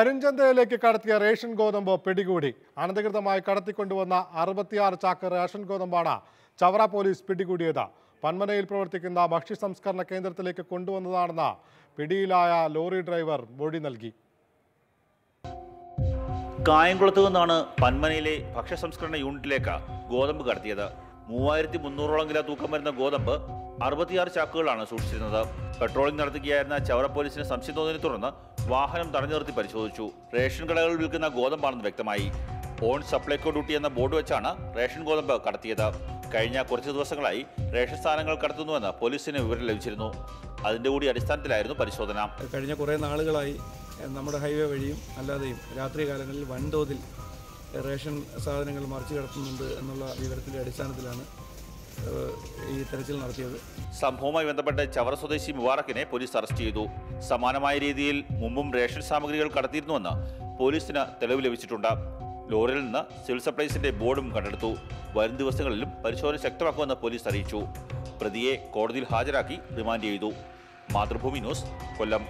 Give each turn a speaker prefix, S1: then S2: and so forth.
S1: കരിഞ്ചന്തയിലേക്ക് കടത്തിയ റേഷൻ ഗോതമ്പ് പിടികൂടി. അനധികൃതമായി കടത്തിക്കൊണ്ടുവന്ന അറുപത്തിയാറ് ചാക്ക് റേഷൻ ഗോതമ്പാണ് ചവറ പോലീസ് പിടികൂടിയത്. പന്മനയിൽ പ്രവർത്തിക്കുന്ന ഭക്ഷ്യ സംസ്കരണ കേന്ദ്രത്തിലേക്ക് കൊണ്ടുവന്നതാണെന്ന് പിടിയിലായ ലോറി ഡ്രൈവർ മൊഴി നൽകി.
S2: കായംകുളത്ത് നിന്നാണ് പന്മനയിലെ ഭക്ഷ്യ സംസ്കരണ യൂണിറ്റിലേക്ക് ഗോതമ്പ് കടത്തിയത്. മൂവായിരത്തി മുന്നൂറോളം കിലോ തൂക്കം വരുന്ന ഗോതമ്പ് അറുപത്തിയാറ് ചാക്കുകളാണ് സൂക്ഷിച്ചിരുന്നത്. പെട്രോളിംഗ് നടത്തുകയായിരുന്ന ചവറ പോലീസിന് സംശയം തോന്നിയതിനെ തുടർന്ന് വാഹനം തടഞ്ഞു നിർത്തി പരിശോധിച്ചു. റേഷൻ കടകളിൽ വിൽക്കുന്ന ഗോതമ്പാണെന്ന് വ്യക്തമായി. ഓൺ സപ്ലൈകോ ഡ്യൂട്ടി എന്ന ബോർഡ് വെച്ചാണ് റേഷൻ ഗോതമ്പ് കടത്തിയത്. കഴിഞ്ഞ കുറച്ച് ദിവസങ്ങളായി റേഷൻ സാധനങ്ങൾ കടത്തുന്നുവെന്ന് പോലീസിന് വിവരം ലഭിച്ചിരുന്നു. അതിന്റെ കൂടി അടിസ്ഥാനത്തിലായിരുന്നു പരിശോധന.
S3: കഴിഞ്ഞ കുറേ നാളുകളായി നമ്മുടെ ഹൈവേ വഴിയും അല്ലാതെയും രാത്രി കാലങ്ങളിൽ വൻതോതിൽ റേഷൻ സാധനങ്ങൾ മറിച്ചു കടത്തുന്നുണ്ട് എന്നുള്ള വിവരത്തിന്റെ അടിസ്ഥാനത്തിലാണ് തെരച്ചിൽ നടത്തിയത്.
S2: സംഭവവുമായി ബന്ധപ്പെട്ട് ചവറ സ്വദേശി മുബാറക്കിനെ പോലീസ് അറസ്റ്റ് ചെയ്തു. സമാനമായ രീതിയിൽ മുമ്പും റേഷൻ സാമഗ്രികൾ കടത്തിയിരുന്നുവെന്ന് പോലീസിന് തെളിവ് ലഭിച്ചിട്ടുണ്ട്. ലോറിയിൽ നിന്ന് സിവിൽ സപ്ലൈസിന്റെ ബോർഡും കണ്ടെടുത്തു. വരും ദിവസങ്ങളിലും പരിശോധന ശക്തമാക്കുമെന്ന് പോലീസ് അറിയിച്ചു. പ്രതിയെ കോടതിയിൽ ഹാജരാക്കി റിമാൻഡ് ചെയ്തു. മാതൃഭൂമി ന്യൂസ് കൊല്ലം.